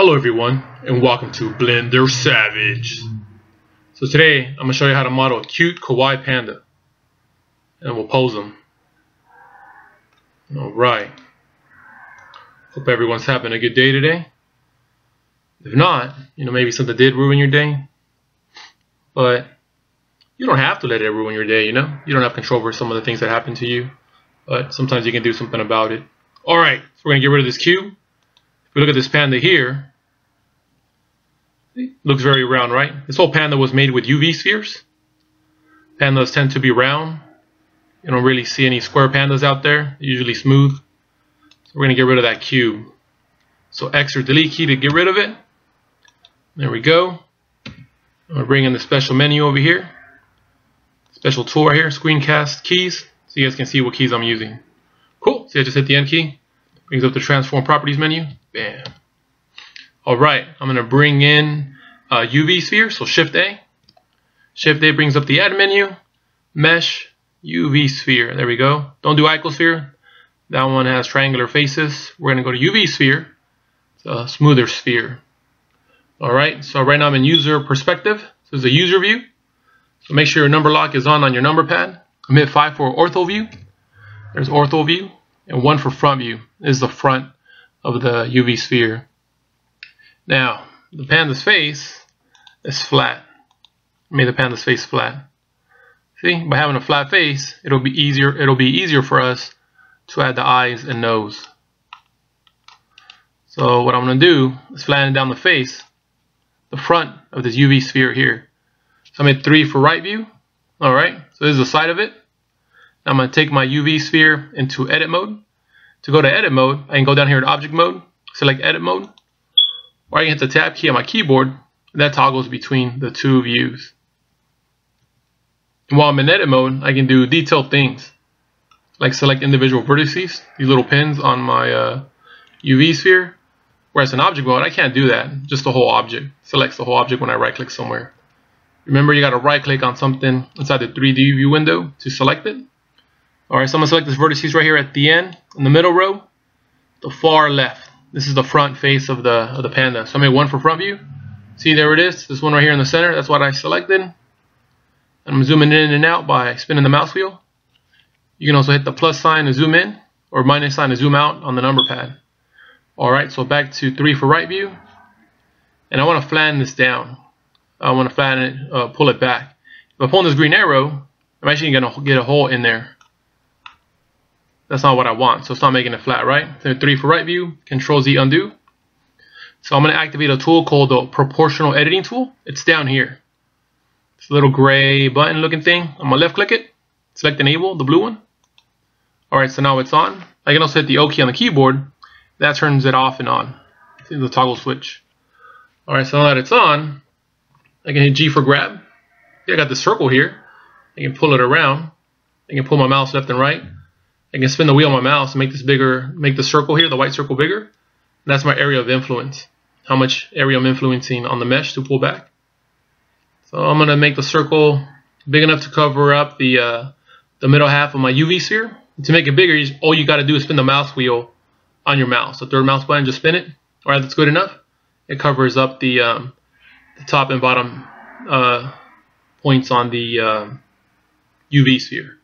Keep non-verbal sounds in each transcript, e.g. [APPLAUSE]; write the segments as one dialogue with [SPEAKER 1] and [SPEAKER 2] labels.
[SPEAKER 1] Hello everyone and welcome to Blender Savage. So today I'm going to show you how to model a cute kawaii panda and we'll pose them. Alright. Hope everyone's having a good day today. If not, you know maybe something did ruin your day. But you don't have to let it ruin your day, you know? You don't have control over some of the things that happen to you. But sometimes you can do something about it. Alright, so we're going to get rid of this cube. If we look at this panda here, looks very round, right? This whole panda was made with UV spheres. Pandas tend to be round. You don't really see any square pandas out there. They're usually smooth. So we're going to get rid of that cube. So X or delete key to get rid of it. There we go. I'm going to bring in the special menu over here. Special tool right here, screencast keys. So you guys can see what keys I'm using. Cool. See, I just hit the N key. Brings up the transform properties menu. Bam. Alright, I'm going to bring in uh, a UV sphere, so Shift A. Shift A brings up the add menu, mesh, UV sphere. There we go. Don't do icosphere. That one has triangular faces. We're going to go to UV sphere. It's a smoother sphere. Alright, so right now I'm in user perspective. So is a user view. So make sure your number lock is on on your number pad. I'm hit 5 for ortho view. There's ortho view. And 1 for front view. Is the front of the UV sphere. Now, the panda's face is flat. I made the panda's face flat. See, by having a flat face, it'll be easier. It'll be easier for us to add the eyes and nose. So what I'm going to do is flatten down the face, the front of this UV sphere here. So I made three for right view. All right. So this is the side of it. I'm going to take my UV sphere into edit mode. To go to edit mode, I can go down here to object mode, select edit mode, or I can hit the tab key on my keyboard that toggles between the two views. And while I'm in edit mode, I can do detailed things like select individual vertices, these little pins on my uh, UV sphere. Whereas in object mode, I can't do that, just the whole object. Selects the whole object when I right click somewhere. Remember, you got to right click on something inside the 3D view window to select it. Alright, so I'm going to select this vertices right here at the end, in the middle row, the far left. This is the front face of the of the panda. So I made one for front view. See, there it is. This one right here in the center. That's what I selected. I'm zooming in and out by spinning the mouse wheel. You can also hit the plus sign to zoom in or minus sign to zoom out on the number pad. Alright, so back to 3 for right view. And I want to flatten this down. I want to flatten it, uh, pull it back. If I pull this green arrow, I'm actually going to get a hole in there. That's not what I want, so it's not making it flat, right? So 3 for right view, Control Z undo. So I'm going to activate a tool called the proportional editing tool. It's down here. It's a little gray button looking thing. I'm going to left click it, select enable, the blue one. Alright, so now it's on. I can also hit the O key on the keyboard. That turns it off and on. See the toggle switch. Alright, so now that it's on, I can hit G for grab. See, I got the circle here. I can pull it around. I can pull my mouse left and right. I can spin the wheel on my mouse and make this bigger, make the circle here, the white circle bigger. And that's my area of influence. How much area I'm influencing on the mesh to pull back. So I'm going to make the circle big enough to cover up the uh, the middle half of my UV sphere. And to make it bigger, all you got to do is spin the mouse wheel on your mouse. The third mouse button, just spin it. All right, that's good enough. It covers up the, um, the top and bottom uh, points on the UV sphere.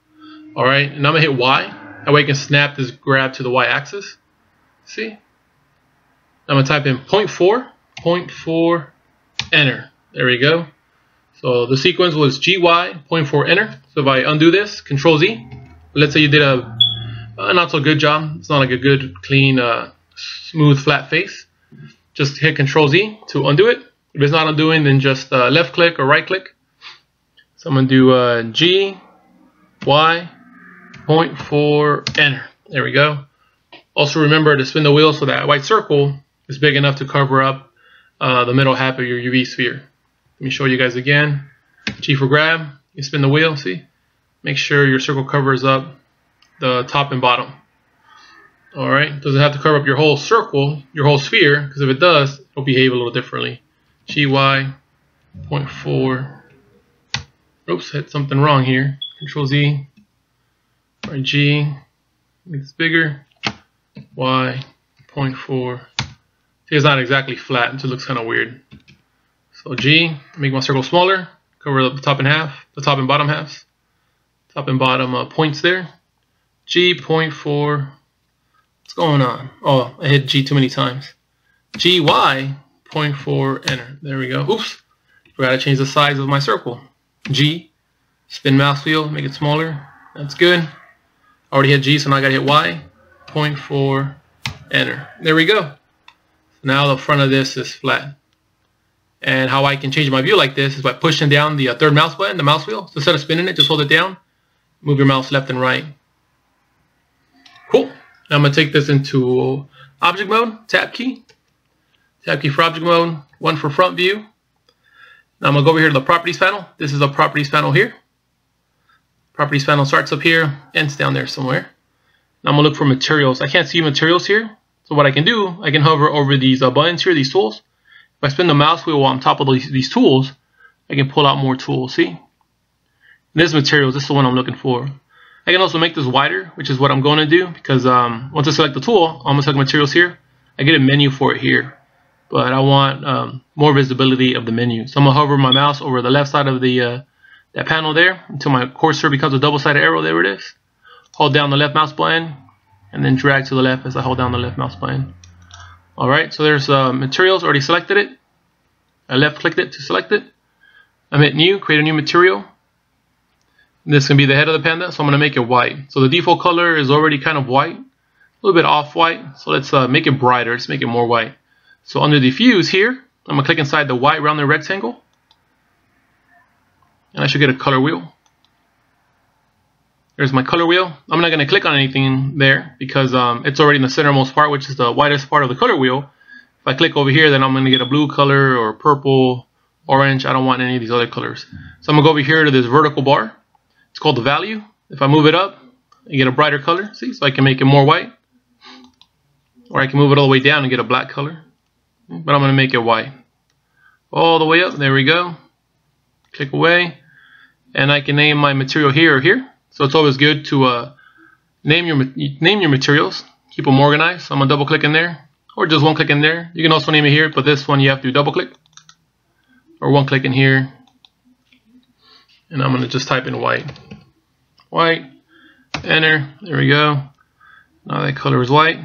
[SPEAKER 1] All right, and I'm going to hit Y. That way I can snap this grab to the y-axis. See? I'm going to type in 0.4, 0.4, enter. There we go. So the sequence was GY, 0.4, enter. So if I undo this, Control Z, let's say you did a, a not so good job. It's not like a good, clean, uh, smooth, flat face. Just hit Control Z to undo it. If it's not undoing, then just uh, left click or right click. So I'm going to do uh, G, Y, 0.4, enter. There we go. Also remember to spin the wheel so that white circle is big enough to cover up uh, the middle half of your UV sphere. Let me show you guys again. G for grab, you spin the wheel, see? Make sure your circle covers up the top and bottom. Alright, doesn't have to cover up your whole circle, your whole sphere, because if it does, it'll behave a little differently. GY 0.4. Oops, hit something wrong here. Control Z, or G, make this bigger, Y, 0.4, See, it's not exactly flat, it just looks kind of weird. So G, make my circle smaller, cover the top and half, the top and bottom halves, top and bottom uh, points there. G point 0.4, What's going on? Oh, I hit G too many times. G Y point 0.4, enter. There we go. Oops, forgot to change the size of my circle. G, spin mouse wheel, make it smaller. That's good. Already hit G, so now I gotta hit Y. Point 0.4, enter. There we go. Now the front of this is flat. And how I can change my view like this is by pushing down the uh, third mouse button, the mouse wheel. So instead of spinning it, just hold it down. Move your mouse left and right. Cool. Now I'm going to take this into object mode, tab key. Tab key for object mode, one for front view. Now I'm going to go over here to the properties panel. This is the properties panel here. Properties panel starts up here, ends down there somewhere. Now I'm to look for materials. I can't see materials here. So what I can do, I can hover over these uh, buttons here, these tools. If I spin the mouse wheel on top of these, these tools, I can pull out more tools. See? And this materials, this is the one I'm looking for. I can also make this wider, which is what I'm going to do because um, once I select the tool, I'm going to select materials here. I get a menu for it here, but I want um, more visibility of the menu. So I'm going to hover my mouse over the left side of the uh, that panel there until my cursor becomes a double-sided arrow. There it is. Hold down the left mouse button, and then drag to the left as I hold down the left mouse button. Alright, so there's uh, materials, already selected it. I left clicked it to select it. I'm hit new, create a new material. This can be the head of the panda, so I'm going to make it white. So the default color is already kind of white, a little bit off-white. So let's uh, make it brighter, let's make it more white. So under diffuse here, I'm going to click inside the white rounded rectangle. And I should get a color wheel. There's my color wheel. I'm not going to click on anything there because um, it's already in the centermost part, which is the widest part of the color wheel. If I click over here, then I'm going to get a blue color or purple, orange. I don't want any of these other colors. So I'm going to go over here to this vertical bar. It's called the value. If I move it up, I get a brighter color. See, so I can make it more white. Or I can move it all the way down and get a black color. But I'm going to make it white. All the way up. There we go. Click away. And I can name my material here or here. So it's always good to uh, name your name your materials, keep them organized. So I'm gonna double click in there, or just one click in there. You can also name it here, but this one you have to double click, or one click in here. And I'm gonna just type in white, white, enter. There we go. Now that color is white.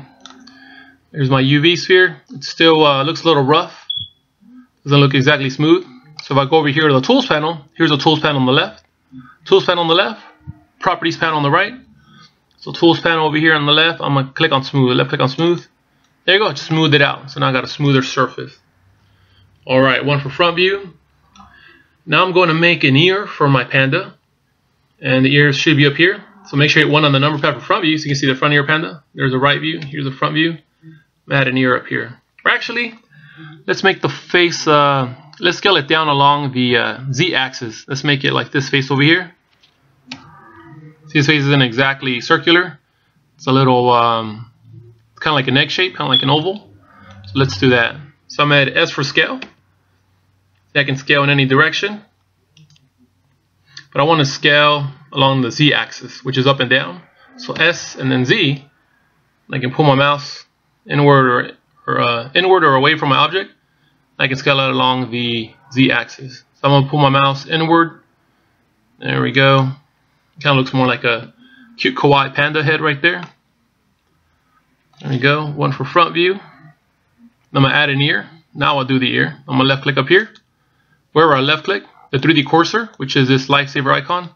[SPEAKER 1] There's my UV sphere. It still uh, looks a little rough. Doesn't look exactly smooth. So if I go over here to the tools panel, here's the tools panel on the left. Tools panel on the left, properties panel on the right. So tools panel over here on the left, I'm gonna click on smooth, left click on smooth. There you go, just smooth it out. So now I got a smoother surface. All right, one for front view. Now I'm going to make an ear for my panda. And the ears should be up here. So make sure you hit one on the number pad for front view so you can see the front of your panda. There's a right view, here's a front view. Add an ear up here. Or actually, let's make the face, uh, let's scale it down along the uh, z-axis. Let's make it like this face over here. See, his face isn't exactly circular. It's a little, um, kind of like an egg shape, kind of like an oval. So let's do that. So I'm at S for scale. See, I can scale in any direction. But I want to scale along the Z axis, which is up and down. So S and then Z. I can pull my mouse inward or, or uh, inward or away from my object. I can scale it along the Z axis. So I'm going to pull my mouse inward. There we go. Kind of looks more like a cute kawaii panda head right there. There we go. One for front view. I'm going to add an ear. Now I'll do the ear. I'm going to left click up here. Wherever I left click, the 3D cursor, which is this lifesaver icon,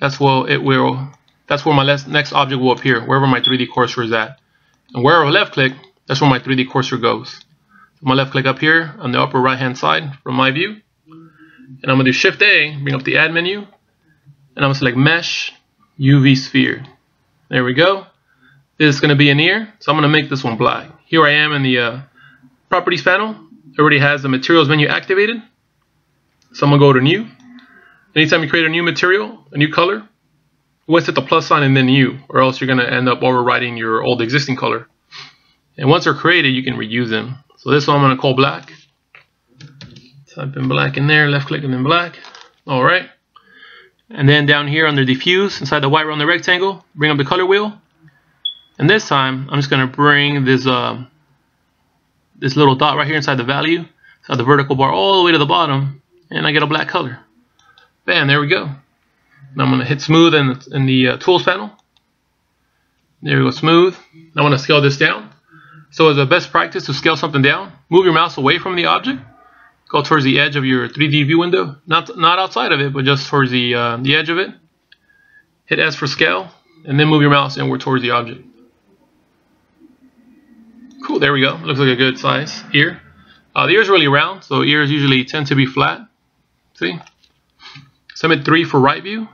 [SPEAKER 1] that's where it will. That's where my next object will appear, wherever my 3D cursor is at. And wherever I left click, that's where my 3D cursor goes. I'm going to left click up here on the upper right hand side from my view. And I'm going to do Shift A, bring up the add menu, and I'm going to select Mesh UV Sphere. There we go. This is going to be an ear, so I'm going to make this one black. Here I am in the uh, Properties panel. It already has the Materials menu activated. So I'm going to go to New. Anytime you create a new material, a new color, always hit the plus sign and then New, or else you're going to end up overwriting your old existing color. And once they're created, you can reuse them. So this one I'm going to call black. Type in black in there, left click and then black. All right. And then down here under diffuse, inside the white round the rectangle, bring up the color wheel. And this time, I'm just going to bring this uh, this little dot right here inside the value, inside the vertical bar all the way to the bottom, and I get a black color. Bam, there we go. Now I'm going to hit smooth in the, in the uh, tools panel. There we go, smooth. I want to scale this down. So as a best practice to scale something down, move your mouse away from the object. Go towards the edge of your 3D view window. Not, not outside of it, but just towards the, uh, the edge of it. Hit S for scale, and then move your mouse inward towards the object. Cool, there we go. Looks like a good size ear. Uh, the ear's really round, so ears usually tend to be flat. See? At 3 for right view.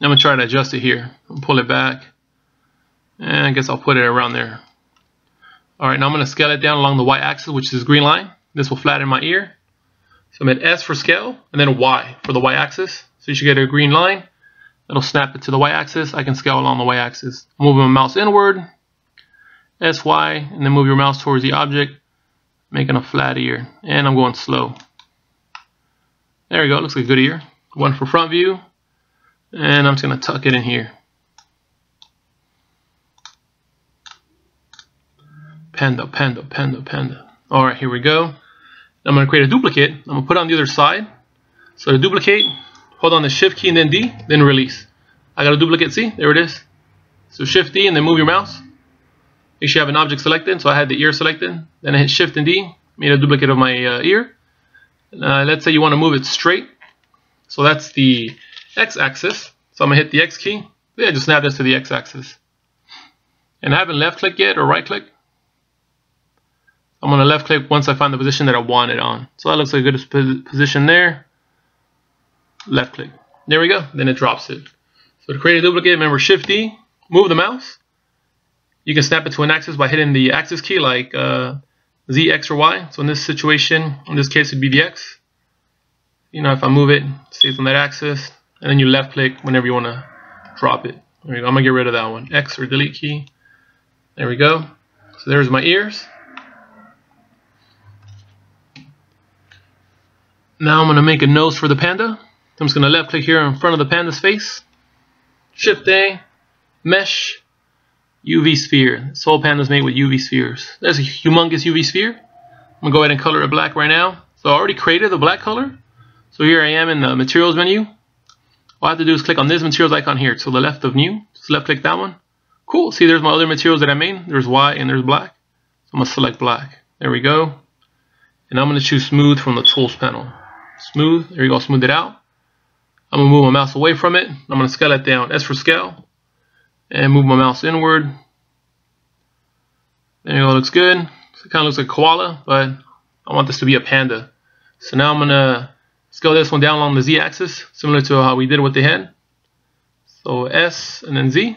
[SPEAKER 1] I'm going to try to adjust it here. pull it back. And I guess I'll put it around there. Alright, now I'm going to scale it down along the y-axis, which is green line. This will flatten my ear. So I'm at S for scale, and then Y for the y-axis. So you should get a green line. It'll snap it to the y-axis. I can scale along the y-axis. Moving my mouse inward, SY, and then move your mouse towards the object, making a flat ear. And I'm going slow. There we go, looks like a good ear. One for front view, and I'm just going to tuck it in here. Panda, panda, panda, panda. Alright, here we go. I'm going to create a duplicate. I'm going to put it on the other side. So to duplicate, hold on the shift key and then D, then release. I got a duplicate, see? There it is. So shift D and then move your mouse. Make sure you have an object selected. So I had the ear selected. Then I hit shift and D, made a duplicate of my uh, ear. Uh, let's say you want to move it straight. So that's the x-axis. So I'm going to hit the X key. Yeah, just snap this to the x-axis. And I haven't left click yet or right click. I'm going to left click once I find the position that I want it on. So that looks like a good position there. Left click. There we go. Then it drops it. So to create a duplicate, remember Shift D, move the mouse. You can snap it to an axis by hitting the axis key like uh, Z, X, or Y. So in this situation, in this case, it'd be the X. You know, if I move it, it stays on that axis. And then you left click whenever you want to drop it. There we go. I'm going to get rid of that one. X or delete key. There we go. So there's my ears. Now I'm going to make a nose for the panda. I'm just going to left click here in front of the panda's face. Shift A, Mesh, UV Sphere. This whole panda is made with UV spheres. There's a humongous UV sphere. I'm going to go ahead and color it black right now. So I already created the black color. So here I am in the materials menu. All I have to do is click on this materials icon here to the left of new. Just left click that one. Cool. See there's my other materials that I made. There's white and there's black. So I'm going to select black. There we go. And I'm going to choose smooth from the tools panel smooth. There you go, smooth it out. I'm going to move my mouse away from it. I'm going to scale it down. S for scale. And move my mouse inward. There you go, looks good. It kind of looks like a koala, but I want this to be a panda. So now I'm going to scale this one down along the z-axis, similar to how we did with the head. So S and then Z.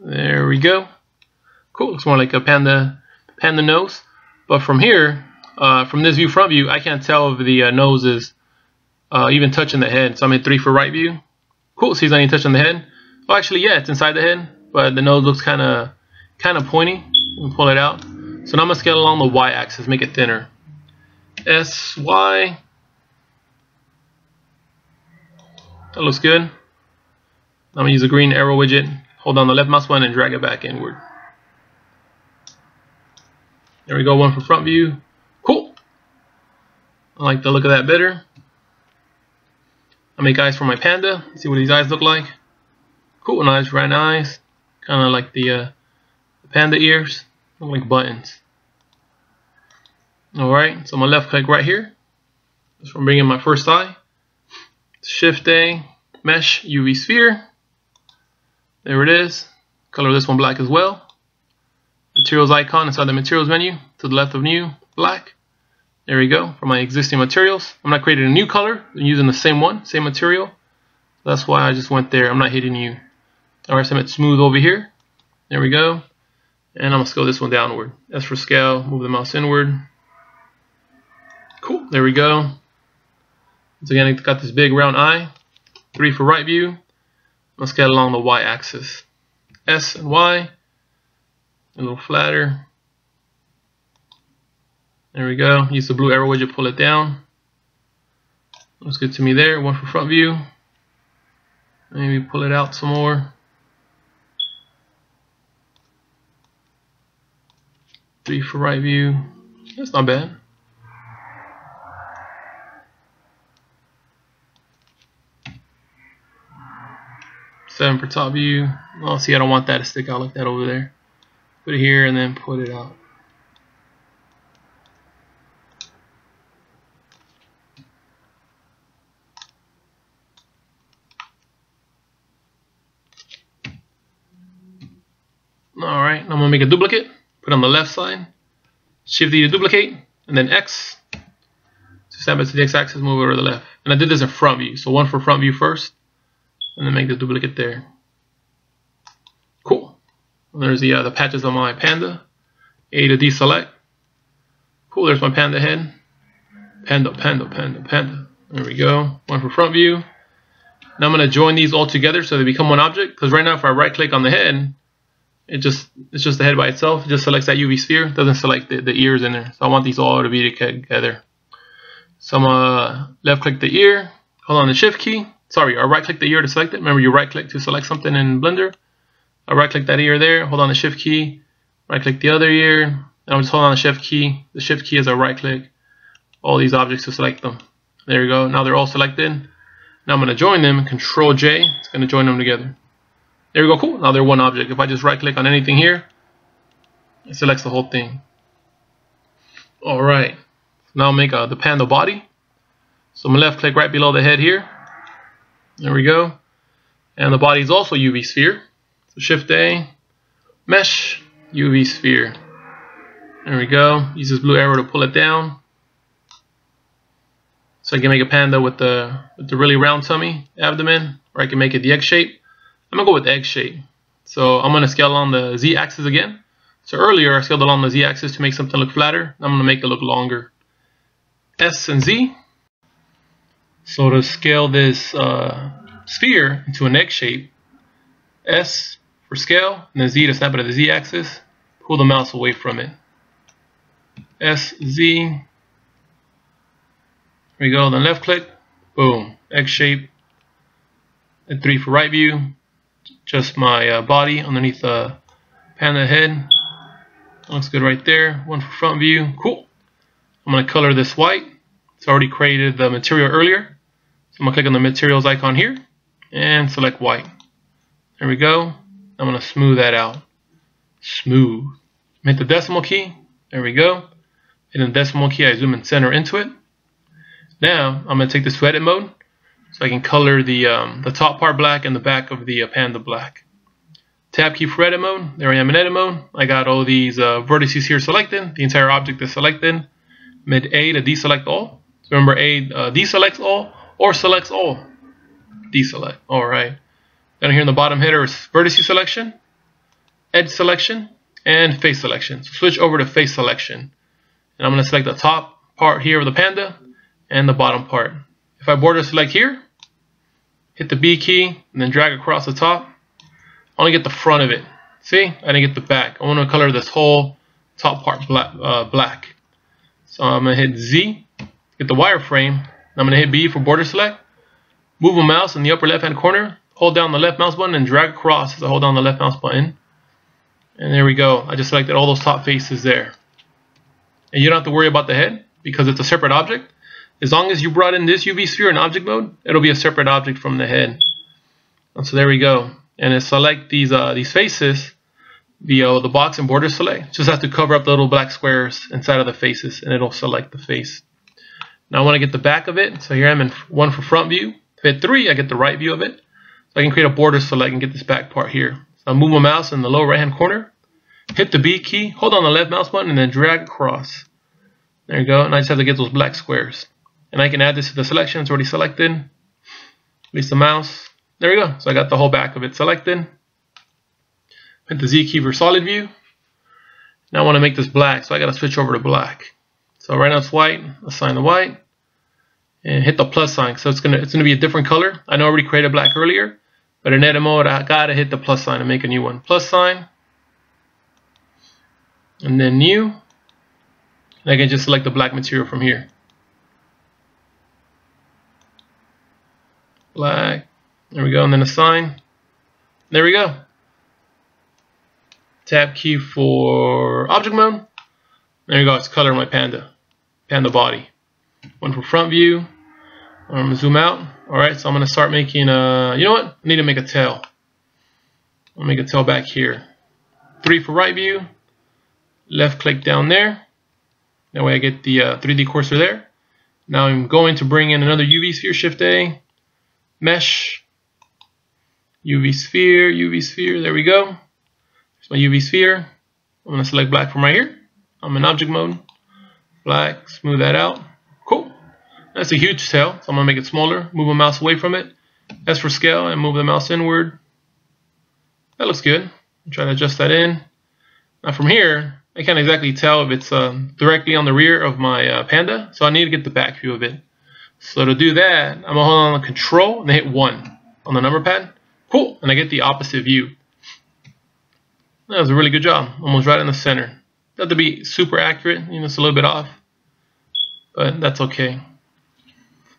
[SPEAKER 1] There we go. Cool, looks more like a panda, panda nose. But from here, uh, from this view front view, I can't tell if the uh, nose is uh, even touching the head. So I'm in 3 for right view. Cool, see it's not even touching the head. Well, actually, yeah, it's inside the head, but the nose looks kind of kind of pointy. pull it out. So now I'm going to scale along the y-axis, make it thinner. S, Y. That looks good. I'm going to use a green arrow widget. Hold down the left mouse button and drag it back inward. There we go, one for front view. I like the look of that better. I make eyes for my panda. See what these eyes look like. Cool, nice, right eyes. Kind of like the, uh, the panda ears. Look like buttons. Alright, so to left click right here. Just from bringing my first eye. Shift A, Mesh, UV Sphere. There it is. Color this one black as well. Materials icon inside the materials menu. To the left of new, black. There we go, for my existing materials. I'm not creating a new color, I'm using the same one, same material. That's why I just went there, I'm not hitting you. Alright, so I'm at smooth over here. There we go. And I'm going to scale this one downward. As for scale, move the mouse inward. Cool, there we go. Once again, I've got this big round eye. Three for right view. To scale along the y-axis. S and Y. A little flatter. There we go. Use the blue arrow widget, pull it down. Looks good to me there. One for front view. Maybe pull it out some more. Three for right view. That's not bad. Seven for top view. Oh, see, I don't want that to stick out like that over there. Put it here and then put it out. Alright, I'm going to make a duplicate. Put on the left side. Shift D to duplicate. And then X. To snap it to the X axis, move over to the left. And I did this in front view. So one for front view first. And then make the duplicate there. Cool. And there's the, uh, the patches on my panda. A to deselect. Cool, there's my panda head. Panda, panda, panda, panda. There we go. One for front view. Now I'm going to join these all together so they become one object. Because right now if I right click on the head, it just it's just the head by itself. It just selects that UV sphere. Doesn't select the, the ears in there. So I want these all to be together. So I'm left click the ear, hold on the shift key. Sorry, I right click the ear to select it. Remember you right click to select something in Blender. I right click that ear there, hold on the shift key, right click the other ear, and I'm just holding on the shift key. The shift key is a right click all these objects to select them. There you go. Now they're all selected. Now I'm going to join them. Control J. It's going to join them together. There we go, cool. Now they're one object. If I just right click on anything here, it selects the whole thing. Alright, now I'll make uh, the panda body. So I'm gonna left click right below the head here. There we go. And the body is also UV sphere. So shift A, mesh, UV sphere. There we go. Use this blue arrow to pull it down. So I can make a panda with the with the really round tummy abdomen, or I can make it the X shape. I'm gonna go with egg shape. So I'm gonna scale along the z-axis again. So earlier I scaled along the z-axis to make something look flatter. I'm gonna make it look longer. S and Z. So to scale this uh, sphere into an egg shape, S for scale, and then Z to snap it at the z-axis. Pull the mouse away from it. S, Z. There we go. Then left click. Boom. X shape. And 3 for right view just my uh, body underneath the panda head. Looks good right there. One for front view. Cool. I'm going to color this white. It's already created the material earlier. So I'm going to click on the materials icon here and select white. There we go. I'm going to smooth that out. Smooth. Hit the decimal key. There we go. And Hit the decimal key, I zoom in center into it. Now I'm going to take this to edit mode so I can color the, um, the top part black and the back of the uh, panda black. Tab key for edit mode. There I am in edit mode. I got all these uh, vertices here selected. The entire object is selected. Mid A to deselect all. So remember A uh, deselects all or selects all. Deselect. Alright. Down here in the bottom header is vertice selection, edge selection, and face selection. So switch over to face selection. And I'm going to select the top part here of the panda and the bottom part. If I border select here, hit the B key, and then drag across the top, I only get the front of it. See? I didn't get the back. I want to color this whole top part black. Uh, black. So I'm going to hit Z, get the wireframe. I'm going to hit B for border select. Move a mouse in the upper left hand corner. Hold down the left mouse button and drag across as I hold down the left mouse button. And there we go. I just selected all those top faces there. And you don't have to worry about the head because it's a separate object. As long as you brought in this UV sphere in object mode, it'll be a separate object from the head. And so there we go. And then select these uh, these faces via uh, the box and border select. Just have to cover up the little black squares inside of the faces and it'll select the face. Now I want to get the back of it. So here I'm in one for front view. Hit three, I get the right view of it. So I can create a border select and get this back part here. So I'll move my mouse in the lower right hand corner. Hit the B key, hold on the left mouse button and then drag across. There you go. And I just have to get those black squares. And I can add this to the selection. It's already selected. Release the mouse. There we go. So I got the whole back of it selected. Hit the Z key for solid view. Now I want to make this black, so I got to switch over to black. So right now it's white. Assign the white. And hit the plus sign. So it's gonna it's gonna be a different color. I know I already created black earlier, but in edit mode I gotta hit the plus sign and make a new one. Plus sign. And then new. And I can just select the black material from here. Black. There we go, and then assign. There we go. Tab key for object mode. There you go, it's color my panda. Panda body. One for front view. I'm gonna zoom out. Alright, so I'm gonna start making a, you know what? I need to make a tail. I'll make a tail back here. Three for right view. Left click down there. That way I get the uh, 3D cursor there. Now I'm going to bring in another UV sphere, Shift A, Mesh, UV sphere, UV sphere, there we go. There's my UV sphere. I'm to select black from right here. I'm in object mode. Black, smooth that out. Cool. That's a huge tail, so I'm to make it smaller. Move my mouse away from it. S for scale and move the mouse inward. That looks good. I'm trying to adjust that in. Now from here, I can't exactly tell if it's uh, directly on the rear of my uh, Panda, so I need to get the back view of it. So to do that, I'm going to hold on the control and hit 1 on the number pad. Cool, and I get the opposite view. That was a really good job, almost right in the center. Not to be super accurate, you know, it's a little bit off, but that's okay.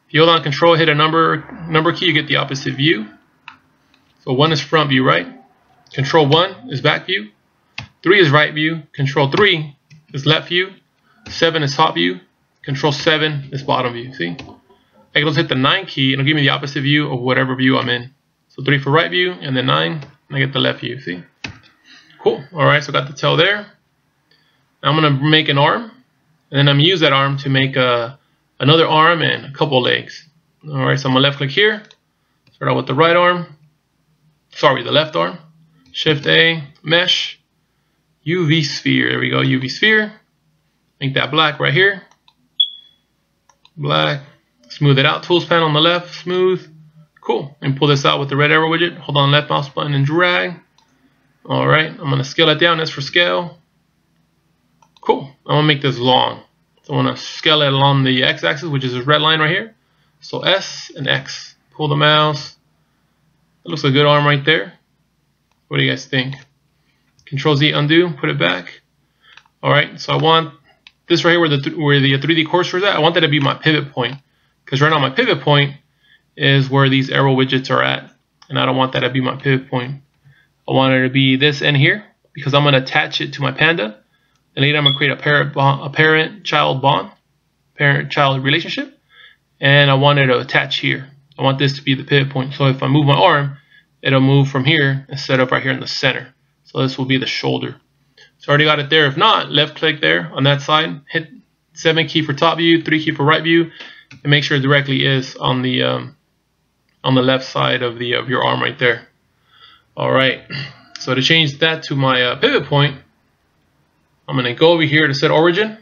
[SPEAKER 1] If you hold on control, hit a number number key, you get the opposite view. So 1 is front view, right? Control 1 is back view. 3 is right view. Control 3 is left view. 7 is top view. Control 7 is bottom view. See? I can just hit the 9 key and it'll give me the opposite view of whatever view I'm in. So 3 for right view and then 9 and I get the left view. See? Cool. Alright, so I got the tail there. I'm going to make an arm. And then I'm going to use that arm to make a, another arm and a couple legs. Alright, so I'm going to left click here. Start out with the right arm. Sorry, the left arm. Shift A, Mesh. UV sphere. There we go, UV sphere. Make that black right here. Black. Smooth it out. Tools panel on the left. Smooth. Cool. And pull this out with the red arrow widget. Hold on left mouse button and drag. Alright, I'm going to scale that down. That's for scale. Cool. I'm going to make this long. So I want to scale it along the x-axis, which is this red line right here. So S and X. Pull the mouse. That looks like a good arm right there. What do you guys think? Control Z undo, put it back. Alright, so I want this right here where the, where the 3D cursor is at, I want that to be my pivot point. Because right now my pivot point is where these arrow widgets are at. And I don't want that to be my pivot point. I want it to be this end here because I'm going to attach it to my panda. And later I'm going to create a parent, bond, a parent child bond, parent child relationship. And I want it to attach here. I want this to be the pivot point. So if I move my arm, it'll move from here instead of right here in the center. So this will be the shoulder. So I already got it there. If not, left click there on that side, hit 7 key for top view, 3 key for right view, and make sure it directly is on the um, on the left side of the of your arm right there. All right. So to change that to my uh, pivot point, I'm going to go over here to set origin,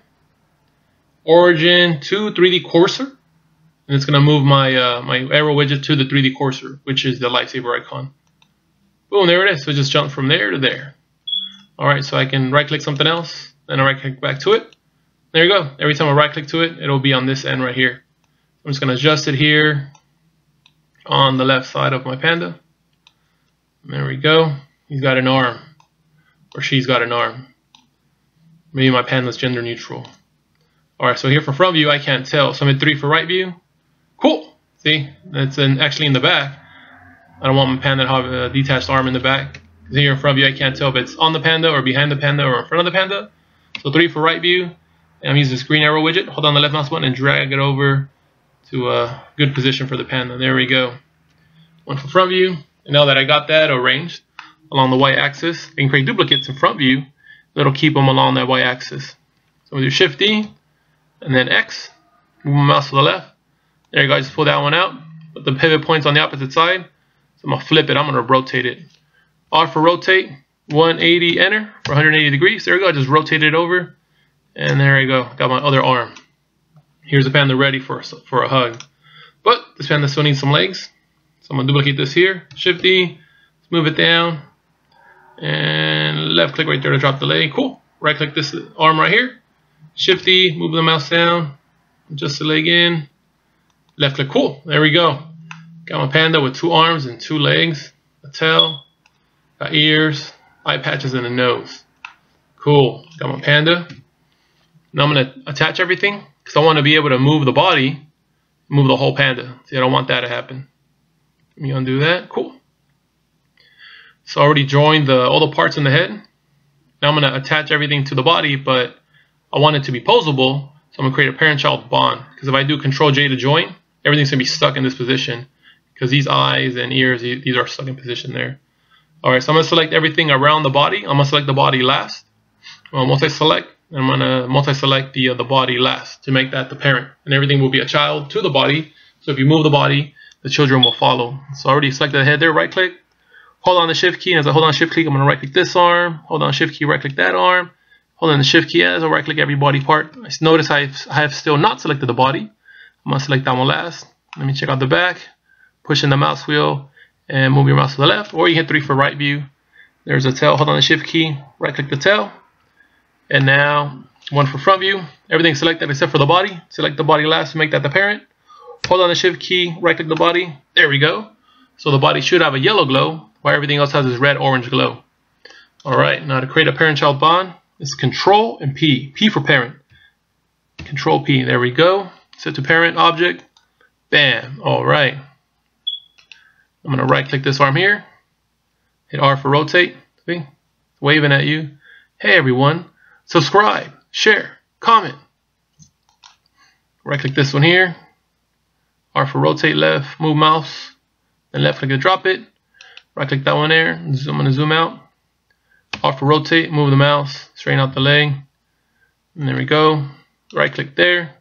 [SPEAKER 1] origin to 3D cursor, and it's going to move my uh, my arrow widget to the 3D cursor, which is the lightsaber icon. Boom, there it is. So just jump from there to there. Alright, so I can right click something else, then I right click back to it. There you go. Every time I right click to it, it'll be on this end right here. I'm just going to adjust it here on the left side of my panda. There we go. He's got an arm. Or she's got an arm. Maybe my panda's gender neutral. Alright, so here for front view, I can't tell. So I'm at 3 for right view. Cool. See, that's in, actually in the back. I don't want my panda to have a detached arm in the back. Here in front view, I can't tell if it's on the panda or behind the panda or in front of the panda. So 3 for right view. And I'm using this green arrow widget. Hold on the left mouse button and drag it over to a good position for the panda. There we go. One for front view. And now that I got that arranged along the y axis, I can create duplicates in front view. That'll keep them along that y axis. So we do Shift D and then X. Move my mouse to the left. There you go. I just pull that one out. Put the pivot points on the opposite side. So I'm to flip it. I'm to rotate it. R for rotate, 180, enter for 180 degrees. There we go. I just rotate it over. And there I go. Got my other arm. Here's a panda ready for, for a hug. But this panda still needs some legs. So I'm going to duplicate this here. Shift D. Let's move it down. And left click right there to drop the leg. Cool. Right click this arm right here. Shift D. Move the mouse down. Adjust the leg in. Left click. Cool. There we go. Got my panda with two arms and two legs, a tail, got ears, eye patches, and a nose. Cool. Got my panda. Now I'm going to attach everything because I want to be able to move the body, move the whole panda. See, I don't want that to happen. Let me undo that. Cool. So I already joined the, all the parts in the head. Now I'm going to attach everything to the body, but I want it to be posable, so I'm gonna create a parent-child bond. Because if I do Control J to join, everything's gonna be stuck in this position. Because these eyes and ears, these are stuck in position there. All right, so I'm gonna select everything around the body. I'm gonna select the body last. Um, once multi-select, I'm gonna multi-select the uh, the body last to make that the parent, and everything will be a child to the body. So if you move the body, the children will follow. So I already selected the head there. Right click, hold on the shift key. And as I hold on shift click, I'm gonna right click this arm. Hold on shift key, right click that arm. Hold on the shift key as I right click every body part. Notice I've, I have still not selected the body. I'm gonna select that one last. Let me check out the back. Pushing the mouse wheel and move your mouse to the left, or you hit three for right view. There's a tail. Hold on the shift key. Right click the tail. And now one for front view. Everything selected except for the body. Select the body last to make that the parent. Hold on the shift key, right click the body. There we go. So the body should have a yellow glow, while everything else has this red orange glow. Alright, now to create a parent-child bond, it's control and P. P for parent. Control P, there we go. Set to parent object. Bam, alright. I'm gonna right click this arm here. Hit R for rotate. See? Waving at you. Hey everyone, subscribe, share, comment. Right click this one here. R for rotate left, move mouse, then left click to drop it. Right click that one there, zoom, I'm gonna zoom out. R for rotate, move the mouse, straighten out the leg. And there we go. Right click there.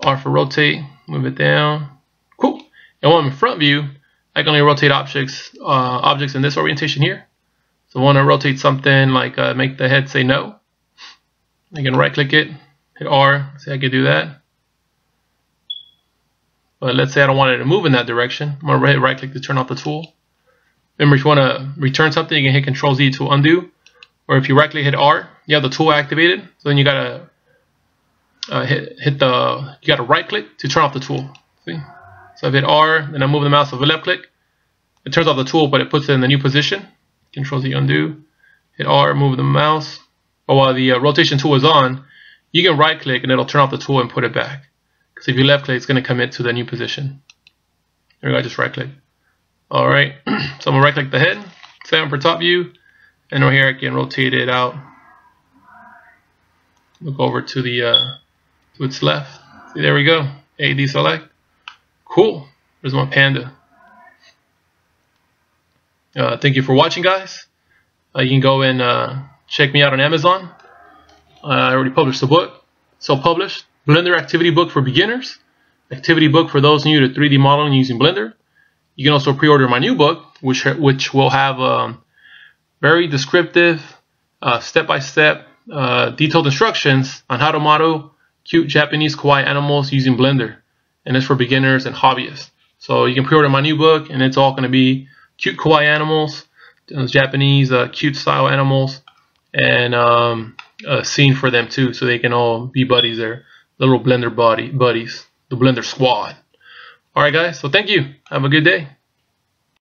[SPEAKER 1] R for rotate, move it down. Cool. And when I'm in front view, I can only rotate objects uh, objects in this orientation here. So I want to rotate something like uh, make the head say no. I can right click it, hit R, see I can do that. But let's say I don't want it to move in that direction. I'm hit right click to turn off the tool. Remember, if you want to return something, you can hit Control Z to undo. Or if you right click hit R, you have the tool activated. So then you gotta uh, hit hit the you gotta right click to turn off the tool. See? So I hit R, then I move the mouse with a left click. It turns off the tool, but it puts it in the new position. Control Z undo. Hit R, move the mouse. But while the uh, rotation tool is on, you can right click and it'll turn off the tool and put it back. Because if you left click, it's going to commit to the new position. There we go, just right click. Alright, [CLEARS THROAT] so I'm going to right click the head, set for top view, and over here I can rotate it out. Look over to the uh, to its left. See, there we go. AD select. Cool. There's my panda. Uh, thank you for watching, guys. Uh, you can go and uh, check me out on Amazon. Uh, I already published the book. Self-published. Blender Activity Book for Beginners. Activity book for those new to 3D modeling using Blender. You can also pre-order my new book, which which will have um, very descriptive, uh, step-by-step, -step, uh, detailed instructions on how to model cute Japanese kawaii animals using Blender. And it's for beginners and hobbyists. So you can pre-order my new book, and it's all going to be cute kawaii animals, those Japanese uh, cute style animals, and um, a scene for them too, so they can all be buddies there, little Blender body buddies, the Blender squad. All right, guys. So thank you. Have a good day.